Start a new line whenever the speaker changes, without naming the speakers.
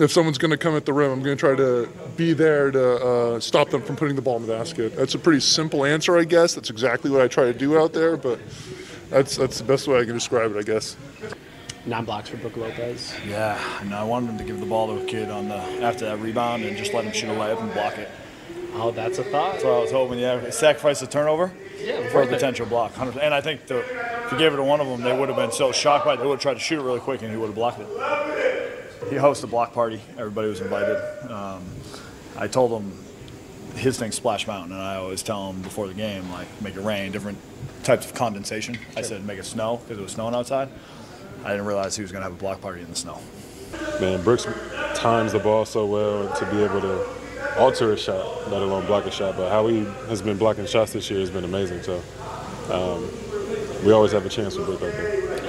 if someone's going to come at the rim, I'm going to try to be there to uh, stop them from putting the ball in the basket. That's a pretty simple answer, I guess. That's exactly what I try to do out there, but that's that's the best way I can describe it, I guess.
Nine blocks for Brook Lopez.
Yeah, and I wanted him to give the ball to a kid on the after that rebound and just let him shoot a layup and block it.
Oh, that's a thought.
So I was hoping, yeah, sacrifice the turnover
Yeah,
for a
worth it.
potential block. And I think the, if you gave it to one of them, they would have been so shocked by it, they would have tried to shoot it really quick and he would have blocked it. He hosted a block party. Everybody was invited. Um, I told him his thing's Splash Mountain, and I always tell him before the game, like, make it rain, different types of condensation. I said make it snow because it was snowing outside. I didn't realize he was going to have a block party in the snow.
Man, Brooks times the ball so well to be able to alter a shot, let alone block a shot. But how he has been blocking shots this year has been amazing. So um, we always have a chance with Brook out there.